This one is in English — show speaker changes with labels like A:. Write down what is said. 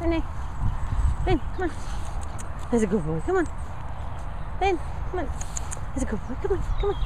A: Vinny. Ben, come on. There's a good boy. Come on. Ben, come on. There's a good boy. Come on, come on.